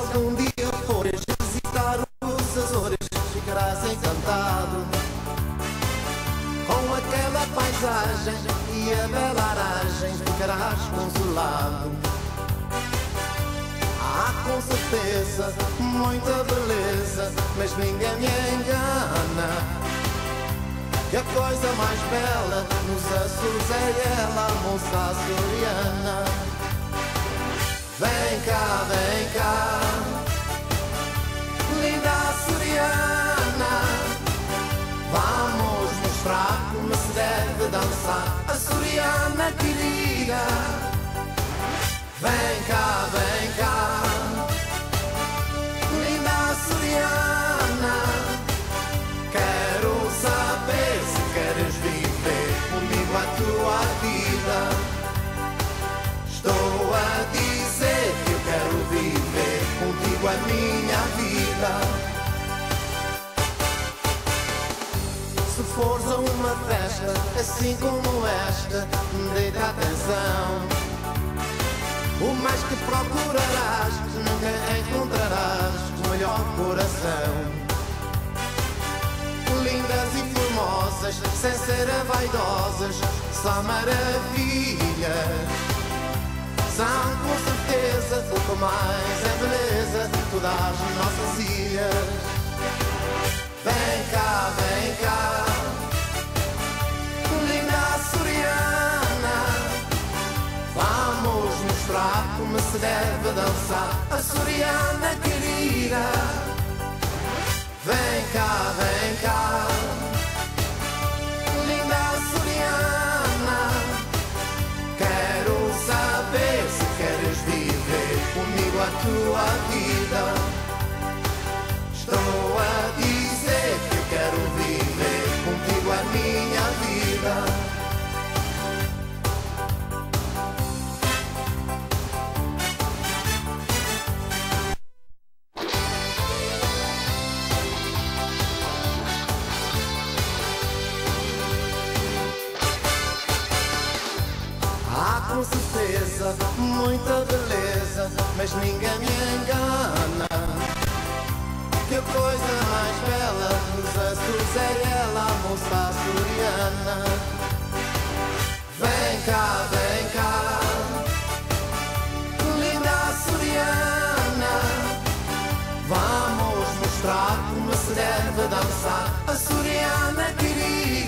um dia fores visitar os Açores, ficarás encantado com aquela paisagem e a bela aragem, ficarás consolado. Há com certeza muita beleza, mas ninguém me engana. Que a coisa mais bela nos Açores é ela, a moça açoriana. Minha vida. Se fores a uma festa assim como esta, deita atenção. O mais que procurarás, nunca encontrarás o melhor coração lindas e formosas, sem ser vaidosas, são maravilhas. São com certeza o que mais beleza de todas as nossas ilhas. Vem cá, vem cá, linda açoriana. Vamos mostrar como se deve dançar, açoriana querida. Vem cá, vem cá, linda açoriana. Quero saber se queres viver comigo a tua vida. Com certeza muita beleza, mas ninguém me engana. Que coisa mais bela nos Açores é ela, a moça açoriana. Vem cá, vem cá, linda açoriana. Vamos mostrar como se deve dançar, açoriana querida.